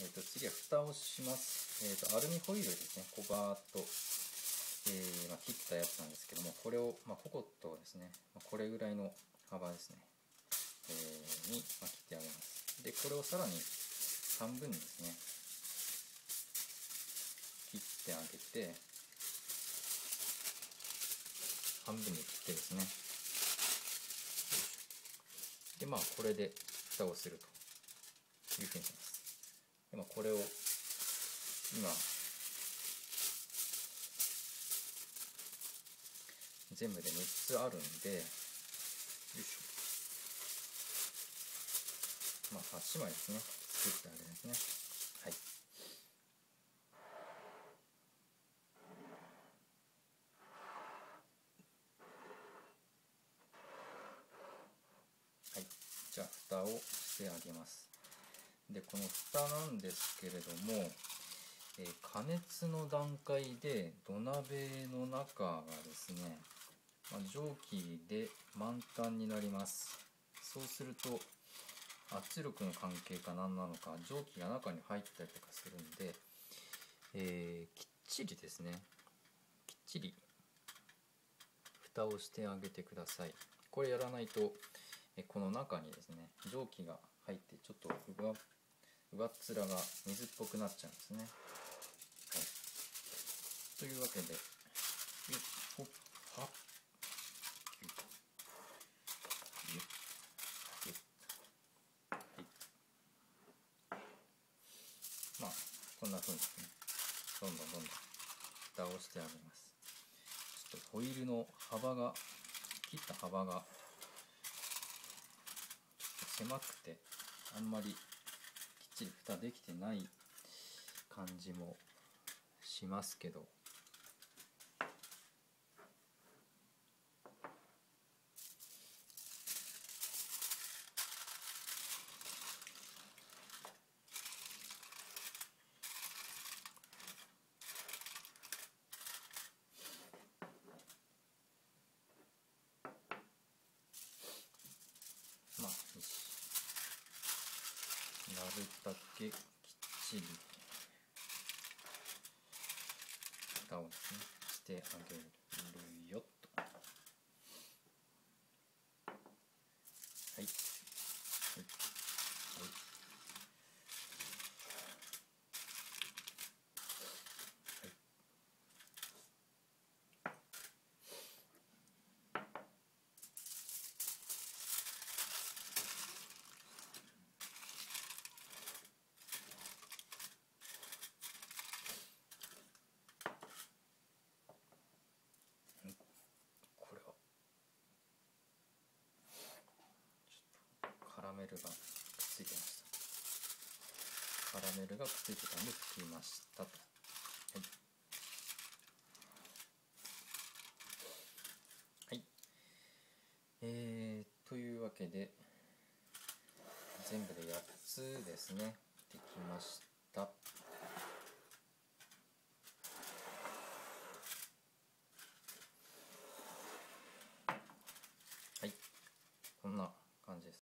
えー、と次は蓋をします、えー、とアルミホイルですね。こバーっと、えーまあ、切ったやつなんですけどもこれを、まあ、ココットをですね、これぐらいの幅ですね、えーに、まあ、切ってあげます。でこれをさらに半分にですね。切ってあげて半分に切ってですね。でまあこれで蓋をするというふうにします。で、まあ、これを今。全部で3つあるんでよいしょ。まあ8枚ですね。作ってあげるんですね。はい。はい、じゃあ蓋をしてあげます。でこの蓋なんですけれども、えー加熱の段階で土鍋の中がですね、まあ蒸気で満タンになります。そうすると圧力の関係か何なのか蒸気が中に入ったりとかするんで、えーきっちりですねきっちり蓋をしてあげてください。これやらないとえこの中にですね蒸気が入ってちょっと上っ面が水っぽくなっちゃうんですね、はい、というわけでよっほっはっ。まあこんな風にですね。どんどんどんどん蓋をしてあげます。ちょっとホイールの幅が切った幅が狭くてあんまりちり蓋できてない感じもしますけどまあよしなるだけきっちり蓋をですねしてあげるよとはいはいはいこれはちょっとカラメルがくっついてました。カラメルがくっついてたんで拭きましたと。はい。はい。えー、というわけで全部で8つですね。できました。